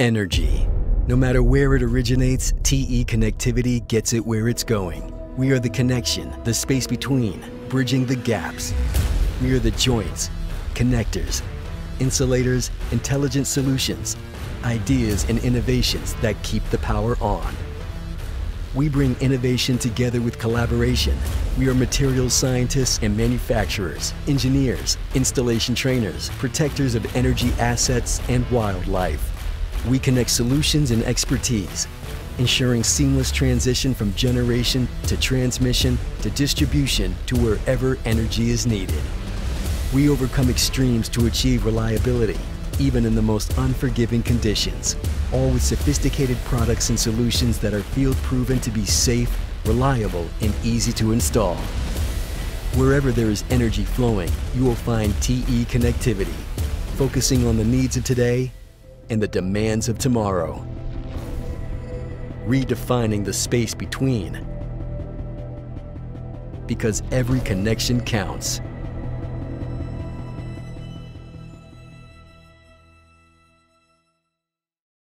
Energy. No matter where it originates, TE Connectivity gets it where it's going. We are the connection, the space between, bridging the gaps. We are the joints, connectors, insulators, intelligent solutions, ideas and innovations that keep the power on. We bring innovation together with collaboration. We are materials scientists and manufacturers, engineers, installation trainers, protectors of energy assets and wildlife. We connect solutions and expertise, ensuring seamless transition from generation to transmission to distribution to wherever energy is needed. We overcome extremes to achieve reliability, even in the most unforgiving conditions, all with sophisticated products and solutions that are field proven to be safe, reliable, and easy to install. Wherever there is energy flowing, you will find TE connectivity, focusing on the needs of today and the demands of tomorrow. Redefining the space between. Because every connection counts.